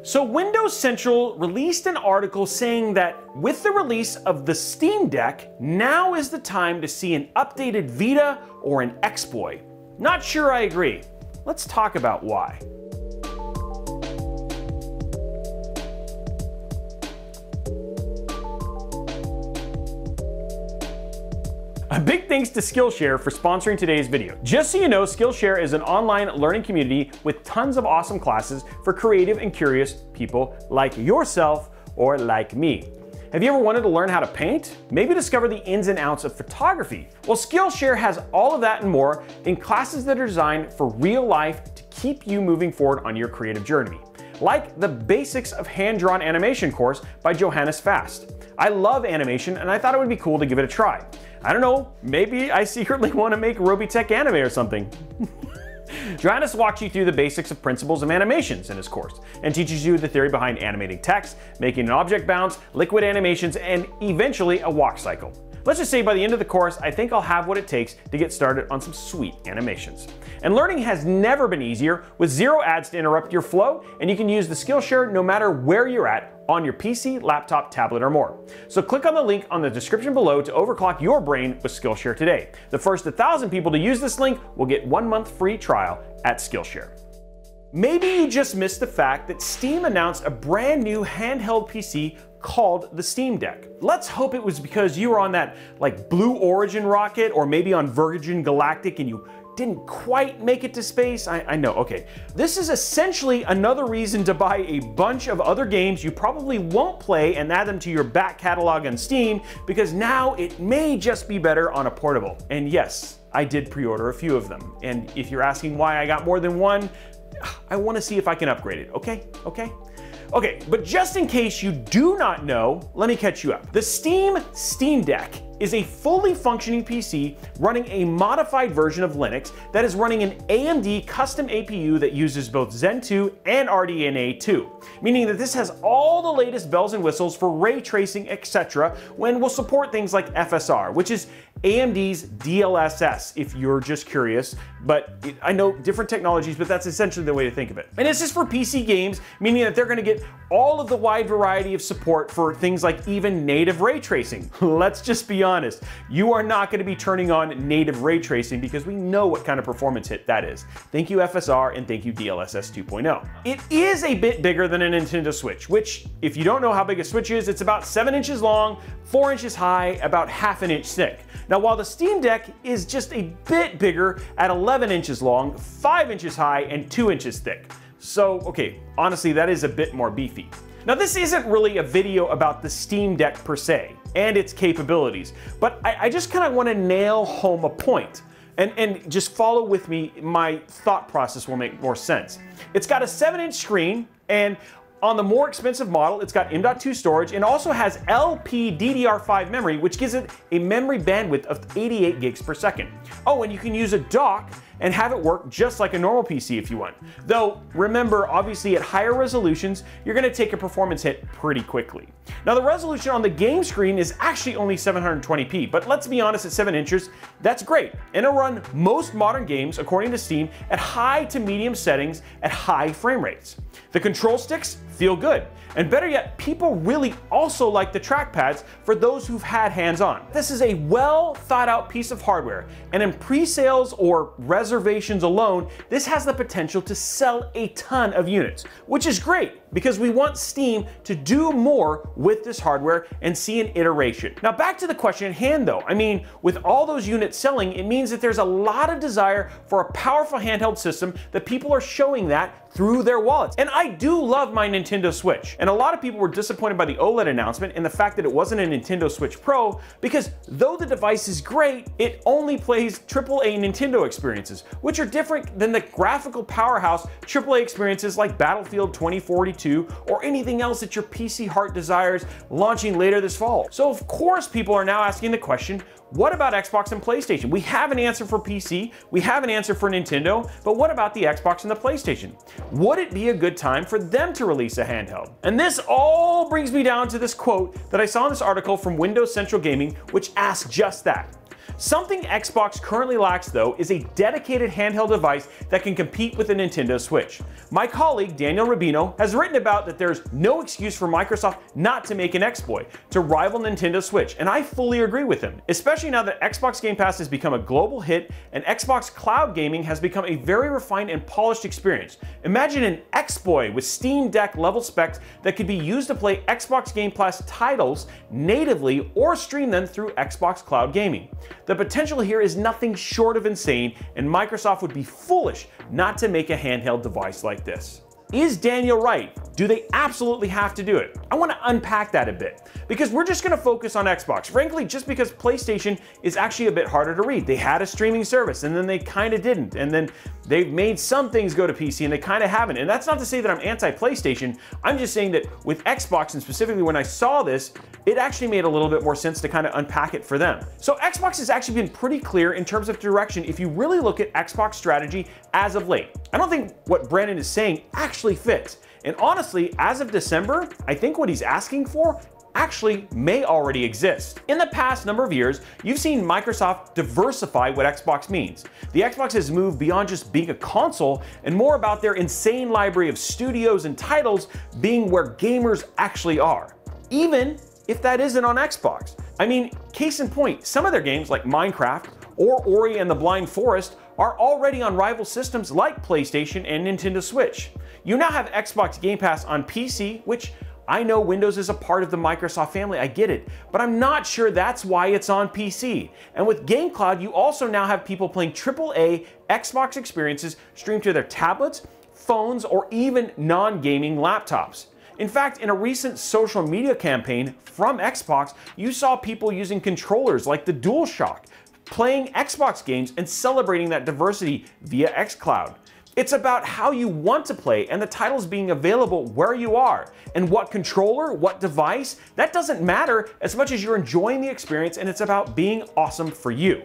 So Windows Central released an article saying that with the release of the Steam Deck, now is the time to see an updated Vita or an X-Boy. Not sure I agree. Let's talk about why. A big thanks to Skillshare for sponsoring today's video. Just so you know, Skillshare is an online learning community with tons of awesome classes for creative and curious people like yourself or like me. Have you ever wanted to learn how to paint? Maybe discover the ins and outs of photography? Well, Skillshare has all of that and more in classes that are designed for real life to keep you moving forward on your creative journey. Like the Basics of Hand-Drawn Animation course by Johannes Fast. I love animation and I thought it would be cool to give it a try. I don't know, maybe I secretly want to make Robotech anime or something. Johannes walks you through the basics of principles of animations in his course and teaches you the theory behind animating text, making an object bounce, liquid animations, and eventually a walk cycle. Let's just say by the end of the course, I think I'll have what it takes to get started on some sweet animations. And learning has never been easier with zero ads to interrupt your flow, and you can use the Skillshare no matter where you're at on your PC, laptop, tablet, or more. So click on the link on the description below to overclock your brain with Skillshare today. The first 1,000 people to use this link will get one month free trial at Skillshare. Maybe you just missed the fact that Steam announced a brand new handheld PC called the Steam Deck. Let's hope it was because you were on that like Blue Origin rocket or maybe on Virgin Galactic and you didn't quite make it to space. I, I, know, okay. This is essentially another reason to buy a bunch of other games you probably won't play and add them to your back catalog on Steam because now it may just be better on a portable. And yes, I did pre-order a few of them. And if you're asking why I got more than one, I wanna see if I can upgrade it, okay? Okay? Okay, but just in case you do not know, let me catch you up. The Steam Steam Deck is a fully functioning PC running a modified version of Linux that is running an AMD custom APU that uses both Zen 2 and RDNA 2, meaning that this has all the latest bells and whistles for ray tracing, etc., when will support things like FSR, which is AMD's DLSS, if you're just curious, but it, I know different technologies, but that's essentially the way to think of it. And this is for PC games, meaning that they're gonna get all of the wide variety of support for things like even native ray tracing. Let's just be honest you are not going to be turning on native ray tracing because we know what kind of performance hit that is. Thank you FSR and thank you DLSS 2.0. It is a bit bigger than a Nintendo Switch, which if you don't know how big a Switch is, it's about 7 inches long, 4 inches high, about half an inch thick. Now while the Steam Deck is just a bit bigger at 11 inches long, 5 inches high, and 2 inches thick. So, okay, honestly, that is a bit more beefy. Now this isn't really a video about the Steam Deck per se and its capabilities, but I, I just kind of want to nail home a point. And, and just follow with me, my thought process will make more sense. It's got a 7 inch screen, and on the more expensive model, it's got M.2 storage and also has LPDDR5 memory, which gives it a memory bandwidth of 88 gigs per second. Oh, and you can use a dock and have it work just like a normal PC if you want. Though, remember, obviously at higher resolutions, you're gonna take a performance hit pretty quickly. Now the resolution on the game screen is actually only 720p, but let's be honest, at 7 inches, that's great. And it'll run most modern games, according to Steam, at high to medium settings at high frame rates. The control sticks feel good. And better yet, people really also like the trackpads for those who've had hands-on. This is a well thought out piece of hardware, and in pre-sales or reservations alone, this has the potential to sell a ton of units, which is great because we want Steam to do more with this hardware and see an iteration. Now back to the question at hand though. I mean, with all those units selling, it means that there's a lot of desire for a powerful handheld system that people are showing that through their wallets. And I do love my Nintendo Switch. And a lot of people were disappointed by the OLED announcement and the fact that it wasn't a Nintendo Switch Pro because though the device is great, it only plays AAA Nintendo experiences, which are different than the graphical powerhouse AAA experiences like Battlefield 2042 or anything else that your PC heart desires launching later this fall. So of course people are now asking the question, what about Xbox and PlayStation? We have an answer for PC, we have an answer for Nintendo, but what about the Xbox and the PlayStation? Would it be a good time for them to release a handheld? And this all brings me down to this quote that I saw in this article from Windows Central Gaming, which asks just that. Something Xbox currently lacks, though, is a dedicated handheld device that can compete with the Nintendo Switch. My colleague, Daniel Rubino, has written about that there's no excuse for Microsoft not to make an X-Boy to rival Nintendo Switch, and I fully agree with him, especially now that Xbox Game Pass has become a global hit and Xbox Cloud Gaming has become a very refined and polished experience. Imagine an X-Boy with Steam Deck level specs that could be used to play Xbox Game Pass titles natively or stream them through Xbox Cloud Gaming. The potential here is nothing short of insane, and Microsoft would be foolish not to make a handheld device like this. Is Daniel right? Do they absolutely have to do it? I want to unpack that a bit because we're just going to focus on Xbox. Frankly, just because PlayStation is actually a bit harder to read. They had a streaming service and then they kind of didn't. And then they've made some things go to PC and they kind of haven't. And that's not to say that I'm anti PlayStation. I'm just saying that with Xbox and specifically when I saw this, it actually made a little bit more sense to kind of unpack it for them. So Xbox has actually been pretty clear in terms of direction if you really look at Xbox strategy as of late. I don't think what Brendan is saying actually fits. And honestly, as of December, I think what he's asking for actually may already exist. In the past number of years, you've seen Microsoft diversify what Xbox means. The Xbox has moved beyond just being a console and more about their insane library of studios and titles being where gamers actually are. Even if that isn't on Xbox. I mean, case in point, some of their games like Minecraft or Ori and the Blind Forest are already on rival systems like PlayStation and Nintendo Switch. You now have Xbox Game Pass on PC, which I know Windows is a part of the Microsoft family, I get it, but I'm not sure that's why it's on PC. And with Game Cloud, you also now have people playing AAA Xbox experiences streamed to their tablets, phones, or even non gaming laptops. In fact, in a recent social media campaign from Xbox, you saw people using controllers like the DualShock, playing Xbox games and celebrating that diversity via xCloud. It's about how you want to play and the titles being available where you are. And what controller, what device, that doesn't matter as much as you're enjoying the experience and it's about being awesome for you.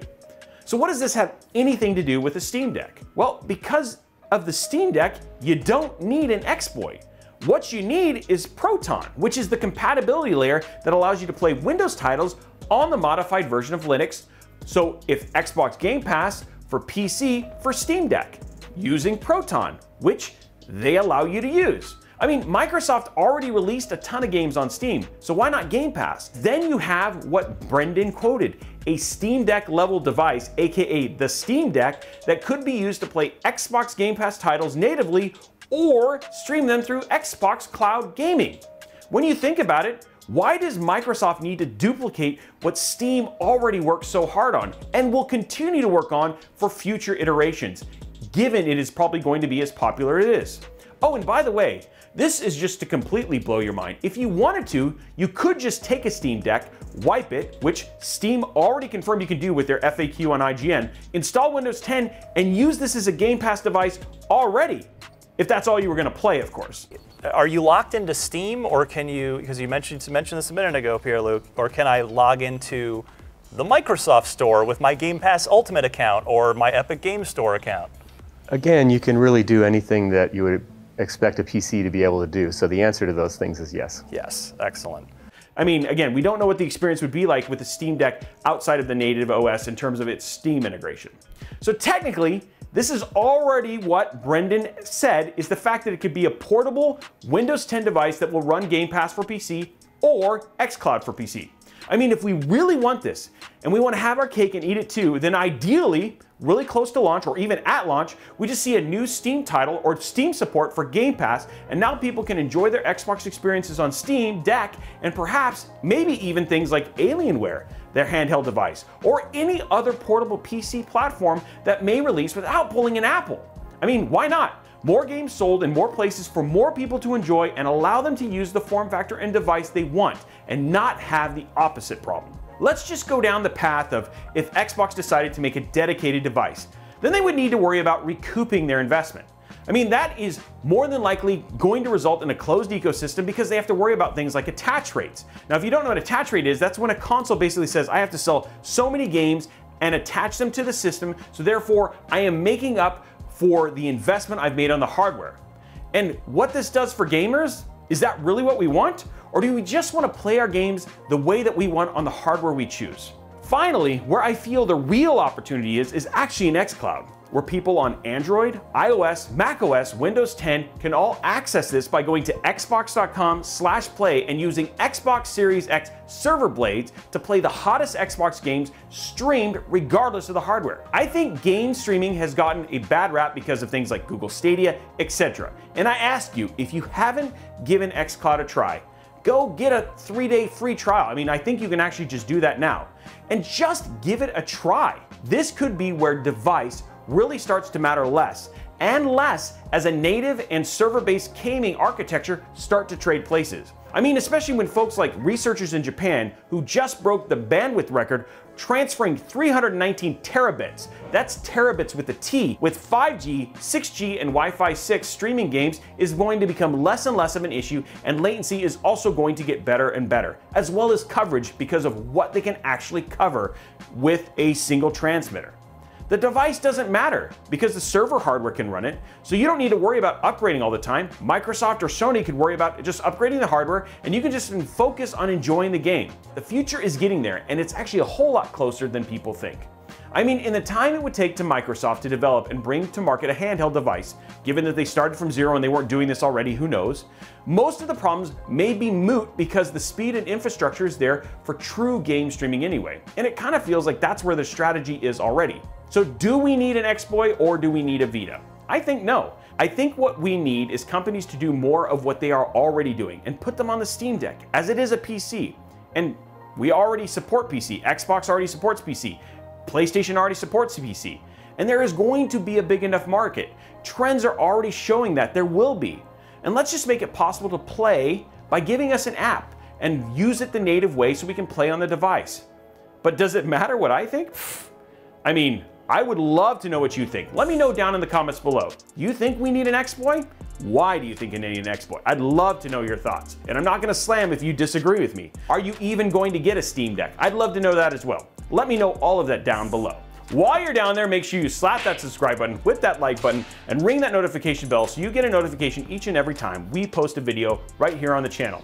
So what does this have anything to do with the Steam Deck? Well, because of the Steam Deck, you don't need an X-Boy. What you need is Proton, which is the compatibility layer that allows you to play Windows titles on the modified version of Linux. So if Xbox Game Pass for PC for Steam Deck using Proton, which they allow you to use. I mean, Microsoft already released a ton of games on Steam, so why not Game Pass? Then you have what Brendan quoted a Steam Deck level device, aka the Steam Deck, that could be used to play Xbox Game Pass titles natively or stream them through Xbox Cloud Gaming. When you think about it, why does Microsoft need to duplicate what Steam already works so hard on and will continue to work on for future iterations, given it is probably going to be as popular as it is? Oh, and by the way, this is just to completely blow your mind. If you wanted to, you could just take a Steam Deck, wipe it, which Steam already confirmed you can do with their FAQ on IGN, install Windows 10, and use this as a Game Pass device already. If that's all you were going to play, of course. Are you locked into Steam, or can you, because you mentioned, mentioned this a minute ago, Pierre-Loup, or can I log into the Microsoft Store with my Game Pass Ultimate account or my Epic Game Store account? Again, you can really do anything that you would expect a PC to be able to do. So the answer to those things is yes. Yes, excellent. I mean, again, we don't know what the experience would be like with the Steam Deck outside of the native OS in terms of its Steam integration. So technically, this is already what Brendan said is the fact that it could be a portable Windows 10 device that will run Game Pass for PC or xCloud for PC. I mean, if we really want this and we want to have our cake and eat it too, then ideally, really close to launch or even at launch, we just see a new Steam title or Steam support for Game Pass, and now people can enjoy their Xbox experiences on Steam, Deck, and perhaps maybe even things like Alienware, their handheld device, or any other portable PC platform that may release without pulling an Apple. I mean, why not? More games sold in more places for more people to enjoy and allow them to use the form factor and device they want and not have the opposite problem. Let's just go down the path of if Xbox decided to make a dedicated device, then they would need to worry about recouping their investment. I mean, that is more than likely going to result in a closed ecosystem because they have to worry about things like attach rates. Now, if you don't know what attach rate is, that's when a console basically says, I have to sell so many games and attach them to the system, so therefore I am making up for the investment I've made on the hardware. And what this does for gamers, is that really what we want? Or do we just want to play our games the way that we want on the hardware we choose? Finally, where I feel the real opportunity is, is actually in xCloud where people on Android, iOS, macOS, Windows 10 can all access this by going to xbox.com slash play and using Xbox Series X server blades to play the hottest Xbox games streamed regardless of the hardware. I think game streaming has gotten a bad rap because of things like Google Stadia, etc. And I ask you, if you haven't given xCloud a try, go get a three day free trial. I mean, I think you can actually just do that now. And just give it a try. This could be where device really starts to matter less and less as a native and server-based gaming architecture start to trade places. I mean, especially when folks like researchers in Japan who just broke the bandwidth record transferring 319 terabits, that's terabits with a T, with 5G, 6G, and Wi-Fi 6 streaming games is going to become less and less of an issue and latency is also going to get better and better, as well as coverage because of what they can actually cover with a single transmitter. The device doesn't matter because the server hardware can run it, so you don't need to worry about upgrading all the time. Microsoft or Sony could worry about just upgrading the hardware and you can just focus on enjoying the game. The future is getting there and it's actually a whole lot closer than people think. I mean, in the time it would take to Microsoft to develop and bring to market a handheld device, given that they started from zero and they weren't doing this already, who knows, most of the problems may be moot because the speed and infrastructure is there for true game streaming anyway. And it kind of feels like that's where the strategy is already. So do we need an X-Boy or do we need a Vita? I think no. I think what we need is companies to do more of what they are already doing and put them on the Steam Deck, as it is a PC. And we already support PC. Xbox already supports PC. PlayStation already supports PC. And there is going to be a big enough market. Trends are already showing that there will be. And let's just make it possible to play by giving us an app and use it the native way so we can play on the device. But does it matter what I think? I mean, I would love to know what you think. Let me know down in the comments below. You think we need an X-Boy? Why do you think you need an X-Boy? I'd love to know your thoughts. And I'm not gonna slam if you disagree with me. Are you even going to get a Steam Deck? I'd love to know that as well. Let me know all of that down below. While you're down there, make sure you slap that subscribe button, hit that like button, and ring that notification bell so you get a notification each and every time we post a video right here on the channel.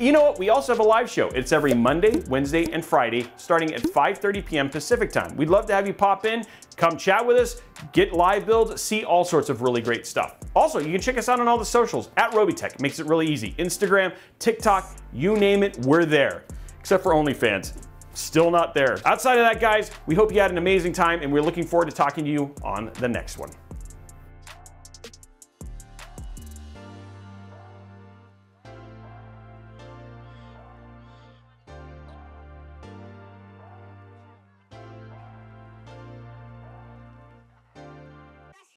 You know what? We also have a live show. It's every Monday, Wednesday, and Friday, starting at 5.30 p.m. Pacific time. We'd love to have you pop in, come chat with us, get live builds, see all sorts of really great stuff. Also, you can check us out on all the socials at Robeytech. It makes it really easy. Instagram, TikTok, you name it, we're there. Except for OnlyFans. Still not there. Outside of that, guys, we hope you had an amazing time, and we're looking forward to talking to you on the next one.